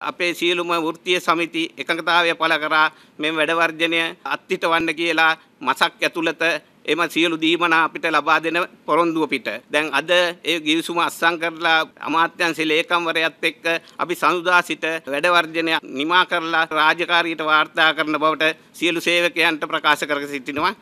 අපේ සියලුම වෘත්තීය සමිති එකඟතාවය පළ කරා මේ වැඩ වර්ජනය අත්හිටවන්න කියලා මසක් ඇතුළත එම සියලු දීමනා අපිට ලබා දෙන පොරොන්දුව පිට. දැන් අද ඒ ගිවිසුම අත්සන් කරලා අමාත්‍යංශ ලේකම්වරයාත් එක්ක අපි සඳුදා සිට වැඩ වර්ජනය නිමා කරලා රාජකාරියට වාර්තා කරන බවට සියලු සේවකයන්ට ප්‍රකාශ කර සිටිනවා.